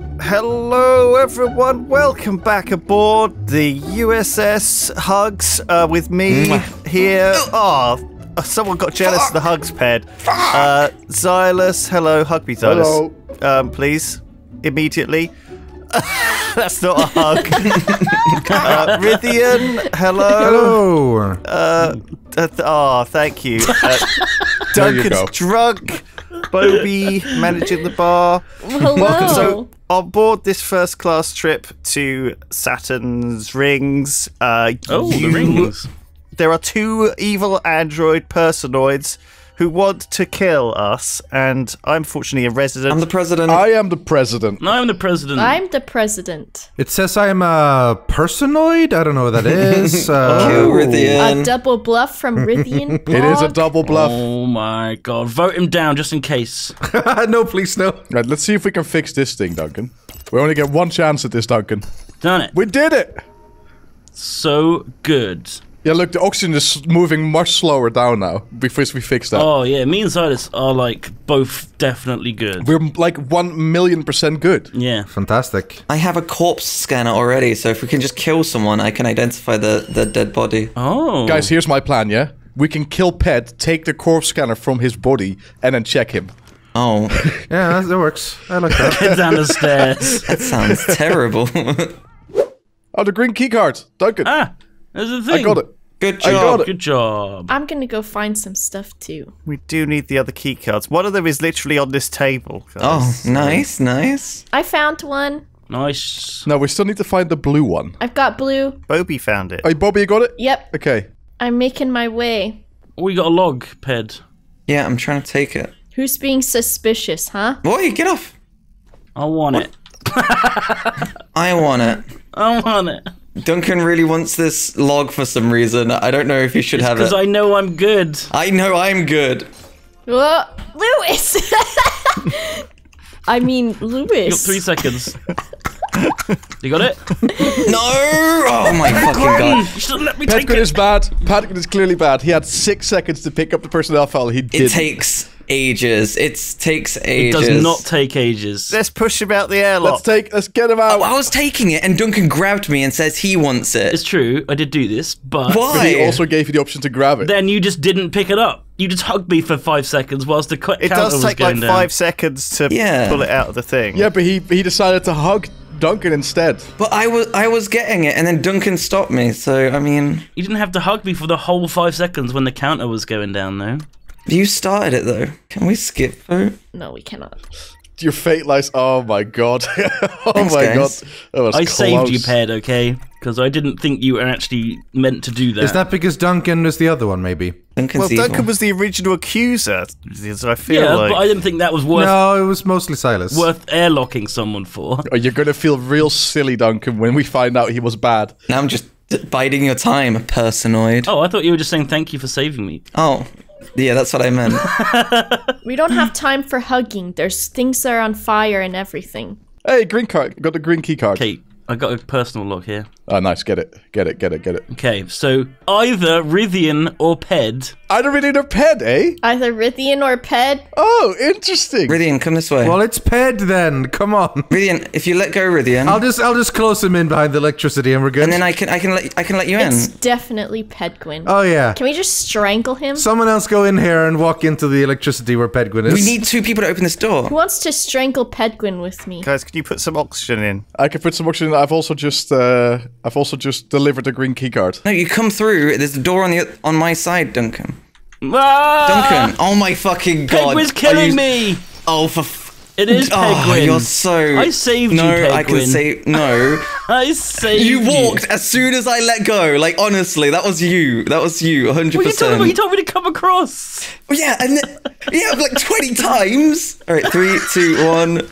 Hello, everyone. Welcome back aboard the USS Hugs uh, with me here. Oh, someone got jealous of the Hugs ped. Uh, Zylus, hello. Hug me, Zylus. Um, please, immediately. That's not a hug. uh, Rythian, hello. Hello. Uh, th- oh, thank you. Uh, There you Duncan's go. drunk. Bobby managing the bar. Hello. So, on board this first class trip to Saturn's rings, uh, Oh, you- the rings. There are two evil android personoids who want to kill us, and I'm fortunately a resident. I'm the president. I am the president. No, I'm the president. I'm the president. It says I am a personoid. I don't know what that is. Uh, Kill A double bluff from Rithian. It is a double bluff. Oh my god. Vote him down just in case. no, please, no. Right, let's see if we can fix this thing, Duncan. We only get one chance at this, Duncan. Done it. We did it! So good. Yeah, look, the oxygen is moving much slower down now because we fixed that. Oh yeah, me and Zylus are like both definitely good. We're like one million percent good. Yeah. Fantastic. I have a corpse scanner already, so if we can just kill someone, I can identify the, the dead body. Oh. Guys, here's my plan, yeah? We can kill Pet, take the corpse scanner from his body, and then check him. Oh, Yeah, that, that works. I like that. Get down the stairs. that sounds terrible. Oh, the green keycard! Duncan! ah, there's a thing. I got it. Good I got job. Good job. I'm gonna go find some stuff too. we do need the other key cards. One of them is literally on this table. Oh, nice, nice. I found one. Nice. No, we still need to find the blue one. I've got blue. Bobby found it. Hey, Bobby, you got it? Yep. Okay. I'm making my way. We got a log, Ped. Yeah, I'm trying to take it. Who's being suspicious, huh? Boy, get off. I want it. I want it. I want it. Duncan really wants this log for some reason. I don't know if he should have it. Because I know I'm good. I know I'm good. Whoa, Lewis. I mean, You got Lewis. three seconds. you got it? No! Oh my fucking god. You should let me take Pedguin it. is bad. Pedguin is clearly bad. He had six seconds to pick up the personnel file. He did. It takes ages. It takes ages. It does not take ages. Let's push him out the airlock. Let's take. Let's get him out. Oh, I was taking it and Duncan grabbed me and says he wants it. It's true, I did do this, but Why? He also gave you the option to grab it. then you just didn't pick it up. You just hugged me for five seconds whilst the cu- it does was take going like down. five seconds to Yeah. pull it out of the thing. Yeah, but he he decided to hug Duncan instead. But I was I was getting it and then Duncan stopped me. So I mean, You didn't have to hug me for the whole five seconds when the counter was going down, though. You started it though. Can we skip vote? No, we cannot. Your fate lies. Oh my god. oh Thanks, my guys. god. That was I close. saved you, Ped, okay? Because I didn't think you were actually meant to do that. Is that because Duncan was the other one, maybe? Duncan's Well, evil. Duncan was the original accuser, so I feel yeah, like. but I didn't think that was worth No, it was mostly Zylus. worth airlocking someone for. Oh, you're gonna feel real silly, Duncan, when we find out he was bad. Now I'm just biding your time, personoid. Oh, I thought you were just saying thank you for saving me. Oh, yeah, that's what I meant. We don't have time for hugging. There's things that are on fire and everything. Hey, green card. Got the green key card. Okay, I got a personal log here. Oh, nice. Get it. Get it. Get it. Get it. Okay, so either Rythian or Ped. Either don't really eh? Either Rythian or Ped. Oh, interesting. Rythian, come this way. well, it's Ped then. Come on. Rythian, if you let go, Rythian, I'll just I'll just close him in behind the electricity and we're good. and then I can I can let I can let you in. It's definitely Pedguin. oh yeah. Can we just strangle him? Someone else go in here and walk into the electricity where Pedguin is. We need two people to open this door. Who wants to strangle Pedguin with me? Guys, can you put some oxygen in? I can put some oxygen. I've also just uh, I've also just delivered a green key card. No, you come through. There's a door on the on my side, Duncan. Ah! Duncan, oh my fucking god! Pedguin's Are killing you- me! Oh, for. F- It is oh, Pedguin. you're so. I saved you, no, I can Pedguin. say no. I saved you You walked as soon as I let go. Like honestly, that was you. That was you. 100. What are you talking about? You told me to come across. Yeah, and then, yeah, like 20 times. All right, three, two, one.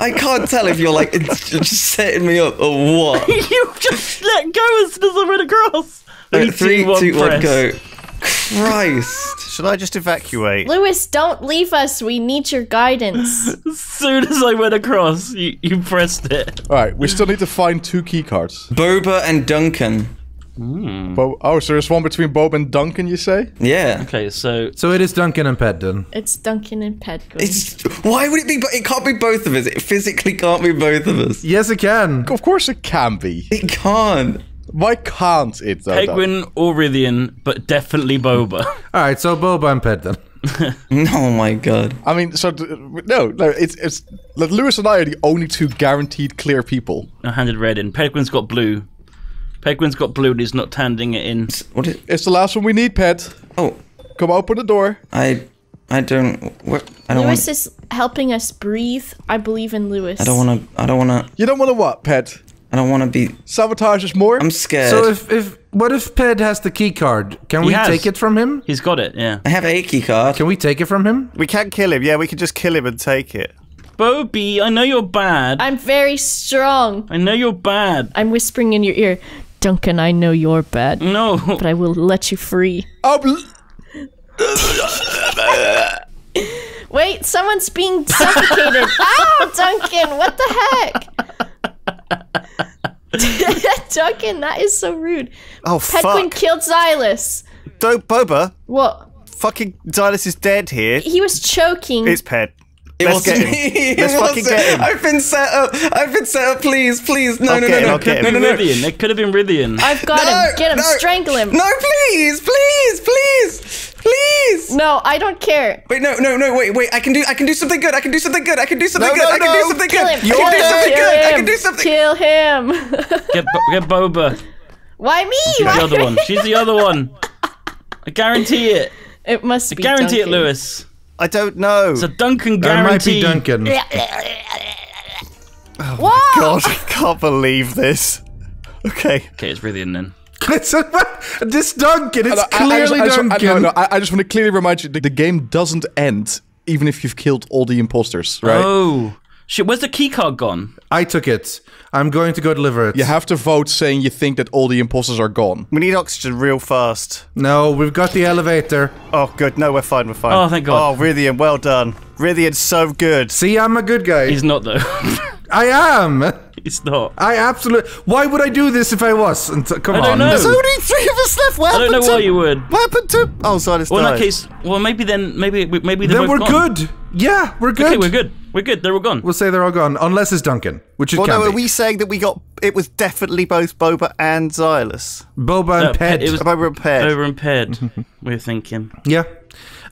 I can't tell if you're like just setting me up or what. you just let go as soon as I went across. All right, three, two, one, two, one, go. Christ. Should I just evacuate? Lewis, don't leave us. We need your guidance. As soon as I went across, you, you pressed it. All right, we still need to find two key cards. Boba and Duncan. Hmm. Bo- oh, so there's one between Bob and Duncan, you say? Yeah. Okay, so So it is Duncan and Ped then. It's Duncan and Pedguin. It's why would it be? It can't be both of us. It physically can't be both of us. Yes, it can. Of course it can be. It can't. Why can't it? Though, Pedguin or Rythian, but definitely Boba. All right, so Boba and Ped then. Oh my god. I mean, so no, no. It's it's like Lewis and I are the only two guaranteed clear people. I handed red in. Pedguin's got blue. Pedguin's got blue and he's not handing it in. What is? It's the last one we need, Pet. Oh, Come open the door. I, I don't. What? I don't Lewis want. is helping us breathe. I believe in Lewis. I don't want to. I don't want to. You don't want to what, Pet? I don't want to be. Sabotage us more? I'm scared. So if if what if Ped has the key card? Can we has. take it from him? He's got it, yeah. I have a key card. Can we take it from him? We can't kill him. Yeah, we can just kill him and take it. Bobby, I know you're bad. I'm very strong. I know you're bad. I'm whispering in your ear, Duncan. I know you're bad, No. but I will let you free. oh, Wait, someone's being suffocated. Ow, Duncan! What the heck? Duncan, that is so rude. Oh Pedguin fuck! killed Zylus. Don't Boba. What? Fucking Zylus is dead here. He was choking. It's Ped. It Let's get him. Let's fucking get him. I've been set up. I've been set up. Please, please. No, I'll no, get him, no, no, get no, no, no, no. Rythian. It could have been Rythian. I've got him. Get him. no. Strangle him. No, please, please, please, please. No, I don't care. Wait, no, no, no, wait, wait. I can do. I can do something good. I can do something good. I can do something No, good. no, I can do something Kill good. him. I Kill can do something Kill good. I him. can do something. Kill him. Get, Bo- get Boba. Why me? She's Why the other one. She's the other one. I guarantee it. It must be. I Guarantee it, Lewis. I don't know. It's a Duncan That might be guarantee. Duncan. Oh Whoa! Oh God, I can't believe this. Okay. Okay, it's Rythian then. It's a, this Duncan. It's I- I just- clearly I just, I, Duncan. no, no, I, I just want to clearly remind you: the, the game doesn't end even if you've killed all the imposters, right? Oh. Shit, where's the keycard gone? I took it. I'm going to go deliver it. You have to vote saying you think that all the imposters are gone. We need oxygen real fast. No, we've got the elevator. Oh, good. No, we're fine. We're fine. Oh, thank God. Oh, Rythian, well done. Rythian's so good. See, I'm a good guy. He's not, though. I am. He's not. I absolutely. Why would I do this if I wasn't? Come I don't on. know. There's only three of us left. What I don't know happened why you would. What happened to? Oh, Zylus Well, in that case, well, maybe then, maybe, maybe they're Then we're gone. good. Yeah, we're good. Okay, we're good. We're good. They're all gone. We'll say they're all gone, unless it's Duncan, which it Well, can no, are we saying that we got? It was definitely both Boba and Zylus. Boba No, and Ped- Ped. it was- Boba and Ped. Over impaired. we're thinking. Yeah.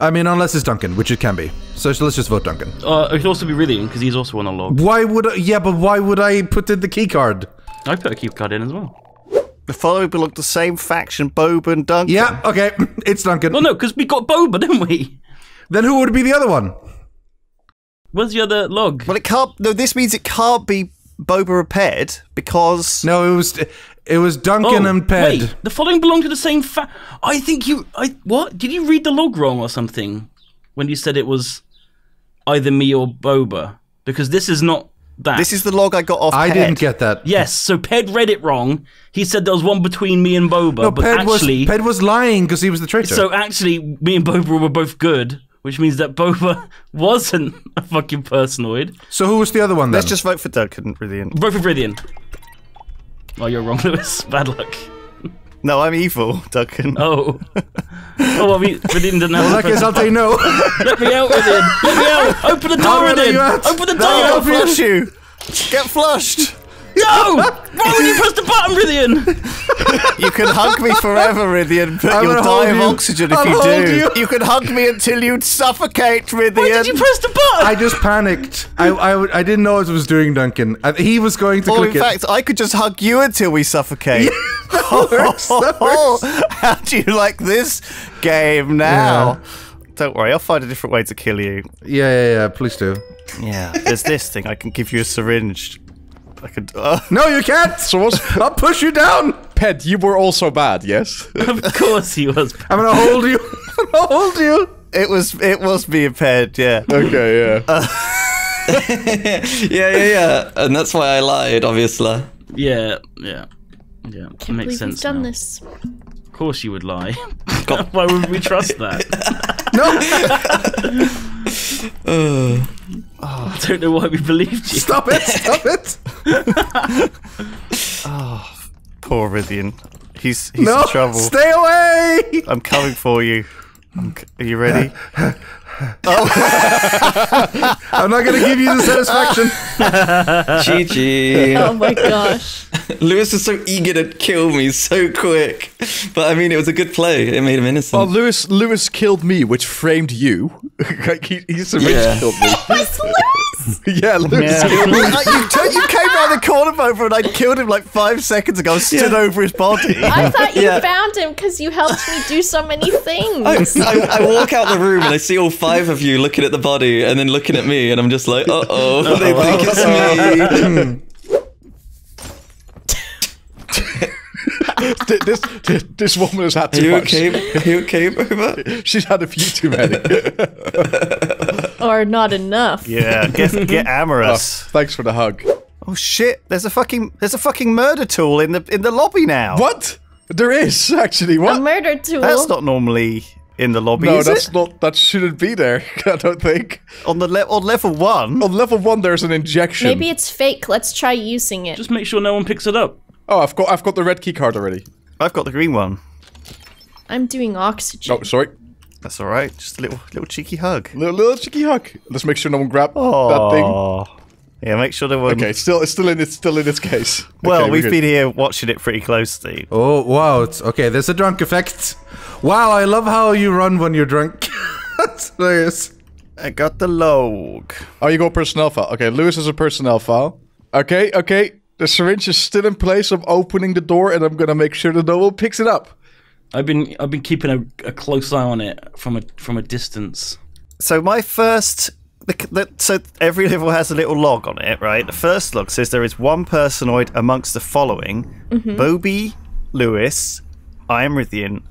I mean, unless it's Duncan, which it can be. So sh- let's just vote Duncan. Uh, it could also be Rythian because he's also on a log. Why would I? Yeah, but why would I put in the key card? I put a keep card in as well. The following belong to the same faction, Boba and Duncan. Yeah, okay, it's Duncan. Well, no, because we got Boba, didn't we? Then who would be the other one? Where's the other log? Well, it can't. No, this means it can't be Boba and Ped because No, it was it was Duncan oh, and Ped. Oh, wait, the following belong to the same fa- I think you. I what? Did you read the log wrong or something when you said it was either me or Boba? Because this is not that. this is the log I got off. I Ped. didn't get that. yes. So Ped read it wrong. He said there was one between me and Boba, No, but Ped actually, was Ped was lying because he was the traitor. so actually, me and Boba were both good, which means that Boba wasn't a fucking personoid. So who was the other one then? Let's just vote for Duncan, Rythian. Vote for Rythian. Oh, you're wrong, Lewis. Bad luck. No, I'm evil, Duncan. Oh. oh, well, we, Rythian didn't have In a that case, I'll tell you no. Let me out, Rythian! Let me out! Open the door, I'll let you Rythian! out. Open the No, I'll door! flush you. Get flushed. No! Why would you press the button, Rythian? You can hug me forever, Rythian, but I'm you'll die of you. oxygen if I'll you hold do. you. can hug me until you suffocate, Rythian. Why did you press the button? I just panicked. I, I, I didn't know what it was doing, Duncan. I, he was going to Well, click in it. fact, I could just hug you until we suffocate. that works. That works. How do you like this game now? Don't worry, I'll find a different way to kill you. Yeah, yeah, yeah. Please do. Yeah, there's this thing. I can give you a syringe. I could. Uh, No, you can't. I'll push you down. Ped? You were also bad, yes? of course he was. I'm gonna hold you. I'm gonna hold you. it was. It was me and Ped. Yeah. okay, yeah. Uh, yeah, yeah, yeah. And that's why I lied, obviously. Yeah, yeah. Yeah, Can't makes sense we've done now. this. Of course you would lie. Why would we trust that? No, uh. I don't know why we believed you. stop it. Stop it. Ah. Poor Rythian. He's he's No, in trouble. stay away! I'm coming for you. I'm are you ready? Oh. I'm not gonna give you the satisfaction. GG. Oh my gosh. Lewis was so eager to kill me so quick. But I mean, it was a good play. It made him innocent. Well, Lewis Lewis killed me, which framed you. like he, he's the Yeah. rich killed me. It's Lewis! yeah, Lewis Yeah. killed me. Like, you, t- you came round the corner, Boba, and I killed him like five seconds ago. I stood Yeah. over his body. I thought you Yeah. found him because you helped me do so many things. I, I, I walk out the room and I see all five of you looking at the body and then looking at me, and I'm just like, uh oh, they think it's me. This, this this woman has had Are too you much. okay? Are you okay, Boba? She's had a few too many. or not enough. Yeah, get, get Oh, amorous. thanks for the hug. Oh shit! There's a fucking there's a fucking murder tool in the in the lobby now. What? There is actually what A murder tool. That's not normally in the lobby, no, is that's it? not. That shouldn't be there. I don't think. On the le- on level one. On level one, there's an injection. Maybe it's fake. Let's try using it. Just make sure no one picks it up. Oh, I've got I've got the red key card already. I've got the green one. I'm doing oxygen. Oh, sorry. That's all right. Just a little little cheeky hug. Little, little cheeky hug. Let's make sure no one grabbed that thing. Oh. Yeah, make sure there one. Okay, it's still it's still in it's still in its case. Well, Okay, we're we've been here watching it pretty closely. Oh wow! It's okay. There's a drunk effect. Wow, I love how you run when you're drunk. That's hilarious. I got the log. Oh, you got personnel file. Okay, Lewis has a personnel file. Okay, okay. The syringe is still in place. I'm opening the door, and I'm gonna make sure that no one picks it up. I've been I've been keeping a, a close eye on it from a from a distance. So my first, the, the, so every level has a little log on it, right? The first log says there is one personoid amongst the following: mm-hmm. Bobby, Lewis, I am Rythian,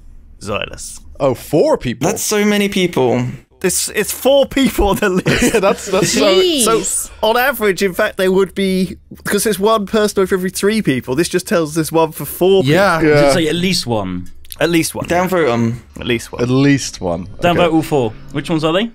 Zylus. Oh, four people. That's so many people. This it's four people on the list. yeah, that's that's so. Jeez. So on average, in fact, they would be because there's one person for every three people. This just tells there's one for four. Yeah. Does Yeah, it say at least one? at least one. Downvote them. At least one. at least one. Down Okay. vote all four. Which ones are they?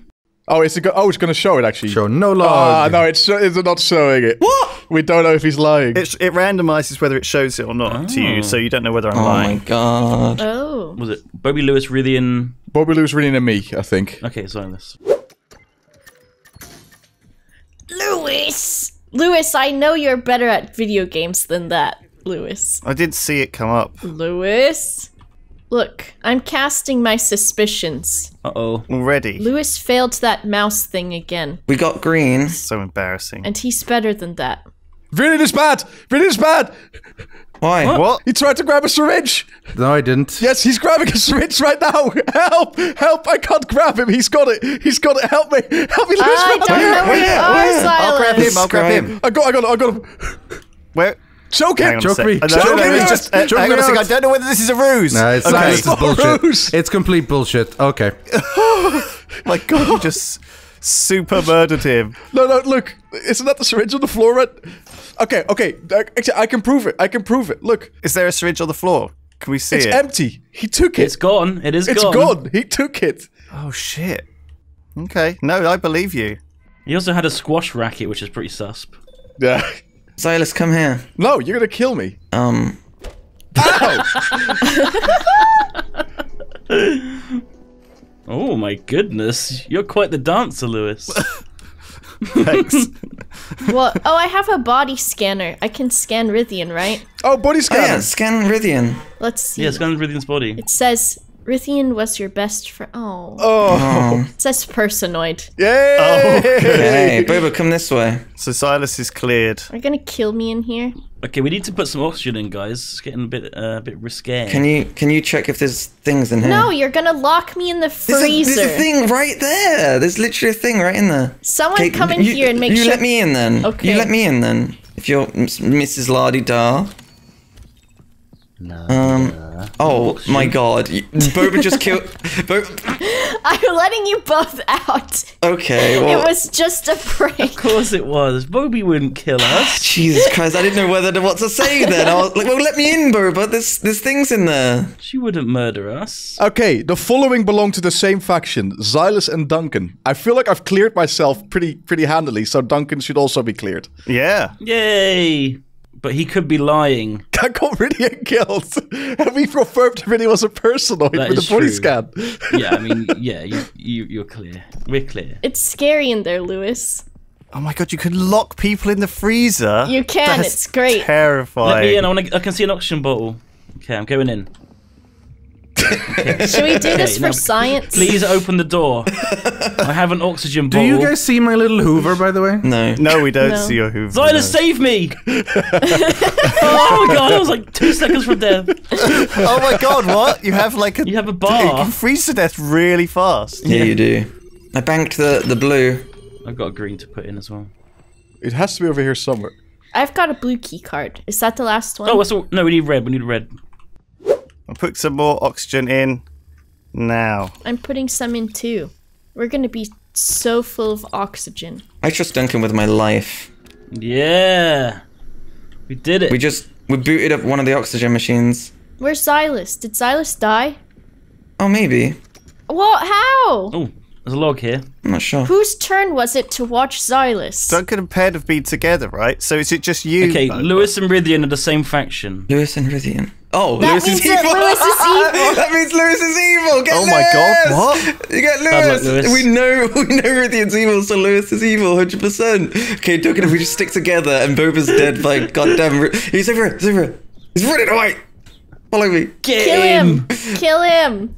Oh, it's a go- oh, it's gonna show it actually. Show no Ah, log. no, it's sho- it's not showing it. What? We don't know if he's lying. It, it randomizes whether it shows it or not to you, so you don't know whether I'm lying. Oh my god. Oh. Was it Bobby Lewis, Rythian? Bobby Lou's reading to me, I think. Okay, sorry, this. Lewis! Lewis, I know you're better at video games than that. Lewis. I did see it come up Lewis? Look, I'm casting my suspicions. Uh oh. already. Lewis failed that mouse thing again, We got green. So embarrassing. and he's better than that. Really is bad. Really is bad. Why? What? He tried to grab a syringe. No, I didn't. Yes, he's grabbing a syringe right now. Help! Help! I can't grab him. He's got it. He's got it. Help me! Help me, Lewis! I man. don't know where you are, Where? I'll grab him. I'll grab him. I got. I got. I got him. Where? Choke him. Choke me. Choke no, no, me it's just, uh, Choke hang me on a sec. out. I don't know whether this is a ruse. No, it's, Okay. Zylus, it's It's bullshit. ruse. It's complete bullshit. Okay. My God, you just super murdered him. No, no. Look, isn't that the syringe on the floor? Right? Okay. Okay. Actually, I can prove it. I can prove it. Look, Is there a syringe on the floor? Can we see it's it? It's empty. He took it. It's gone. It is It's gone. gone. He took it. oh shit. Okay. No, I believe you. He also had a squash racket, which is pretty susp. Yeah. Zylus, come here. No, you're gonna kill me. Um, Oh my goodness, you're quite the dancer, Lewis. Thanks. Well, oh, I have a body scanner. I can scan Rythian, right? Oh, body oh scanner. yeah, scan Rythian. Let's see. yeah, scan Rythian's body. It says Rythian was your best friend. Oh. Oh. It says personoid. Yay! Hey, Boba, come this way. so Zylus is cleared. Are you gonna kill me in here? Okay, we need to put some oxygen in, guys. It's getting a bit uh, a bit risque. Can you can you check if there's things in here? No, you're gonna lock me in the There's a, freezer. there's a thing right there. There's literally a thing right in there. Someone Okay, come in you, here and make you sure. You let me in then. Okay. You let me in then. If you're Mrs. Lardy Dar. Um. Oh my God! You- Boba just killed. Bo- I'm letting you both out. okay. Well. it was just a prank. Of course it was. Bobby wouldn't kill us. Jesus Christ! I didn't know whether to, what to say then. I was like, "Well, let me in, Boba. There's there's things in there." She wouldn't murder us. Okay, the following belong to the same faction: Zylus and Duncan. I feel like I've cleared myself pretty pretty handily, so Duncan should also be cleared. Yeah. Yay! But he could be lying. I got Rythian killed. And we confirmed Rythian was a personoid That with is the body true. scan. Yeah, I mean, yeah, you, you you're clear. We're clear. It's scary in there, Lewis. Oh my god, you can lock people in the freezer. You can, That's it's great. Terrifying. Let me in. I want to. I can see an oxygen bottle. Okay, I'm going in. Should we do this Okay, now for science? Please open the door. I have an oxygen Do you guys see my little Hoover, by the way? No. No, we don't No. see your Hoover. Zylus, no. save me! oh my god, I was like two seconds from death. Oh my god, what? You have like a. You have a You bar. can freeze to death really fast. Yeah, you do. I banked the, the blue. I've got a green to put in as well. It has to be over here somewhere. I've got a blue key card. Is that the last one? Oh, what's all? No, we need red. We need red. I'll put some more oxygen in now. I'm putting some in too. We're gonna be so full of oxygen. I trust Duncan with my life. Yeah, we did it. We just we booted up one of the oxygen machines. Where's Zylus? Did Zylus die? Oh, maybe. What? How? oh, there's a log here. I'm not sure. Whose turn was it to watch Zylus? Duncan and Ped have been together, right? So is it just you? Okay, Lewis and Rythian are the same faction. Lewis and Rythian. Oh, That Lewis means is that evil. Lewis is evil. that means Lewis is evil. Get Oh my god, Lewis! what? You get Bad luck, Lewis. Lewis. We know we know Rythian's evil, so Lewis is evil, hundred percent. Okay, Duncan, if we just stick together and Boba's dead by goddamn, Ry- he's over here. He's over here. He's running away. Follow me. Get Kill him! Kill him!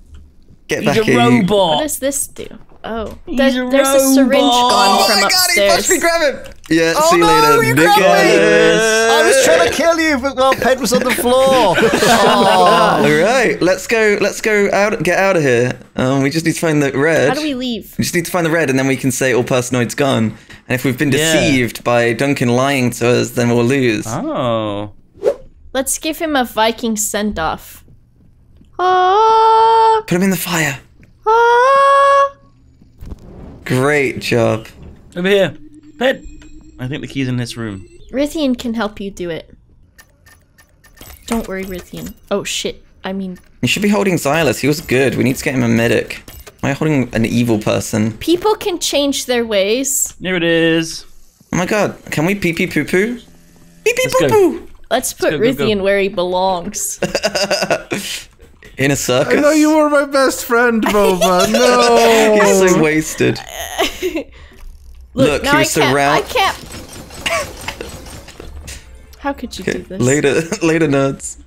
Get back He's back a here. you- What does this do? Oh, He's there- a there's a syringe gone Oh from my god, he upstairs. pushed me. Grab him. Yeah. Oh see you no, later. you Nick. grabbed me! I was trying to kill you, but well, Ped was on the floor. Oh. All right, let's go. Let's go out. Get out of here. Um, we just need to find the red. How do we leave? We just need to find the red, and then we can say all personoids gone. And if we've been Yeah. deceived by Duncan lying to us, then we'll lose. Oh, Let's give him a Viking send off. Ah, Put him in the fire. ah. Great job. over here, Pet. I think the key's in this room. Rythian can help you do it. Don't worry, Rythian. Oh shit. I mean, You should be holding Zylus. He was good. We need to get him a medic. Am I holding an evil person? people can change their ways. Here it is. Oh my god. Can we pee pee poo poo? Pee pee Let's poo go. poo. Let's put go, go, go. Where he belongs. In a circus. I thought you were my best friend, Boba. No. He's so wasted. Look, now he I was can't. I can't. How could you do this? Later, later, nerds.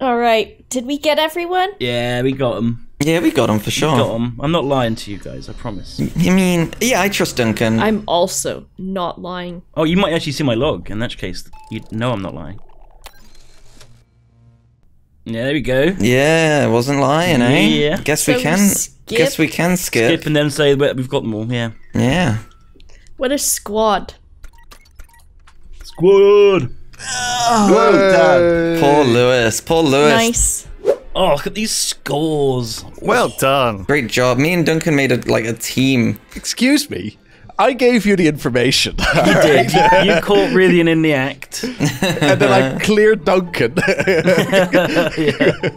All right. Did we get everyone? Yeah, we got them. Yeah, we got them for sure. Got him. I'm not lying to you guys. I promise. I mean, yeah, I trust Duncan. I'm also not lying. Oh, you might actually see my log. In that case, you know I'm not lying. Yeah, there we go. Yeah, I wasn't lying, eh? Yeah. Guess So we we can. skip? Guess we can skip. Skip and then say we've got them all. Yeah. Yeah. What a squad. Squad. well done. Poor Lewis. Poor Lewis. Nice. Oh, look at these scores. Well done. Great job. Me and Duncan made a like a team. Excuse me. I gave you the information. You did. You, you caught Rythian in the act. and then I cleared Duncan.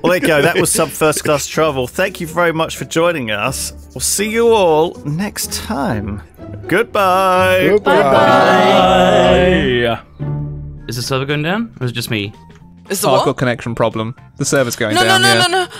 Well, there you go. That was some first class travel. Thank you very much for joining us. We'll see you all next time. Goodbye. Bye. Is the server going down, or is it just me? Is the Oh, I've what? got connection problem. The server's going No, no, down. no, yeah. no, no.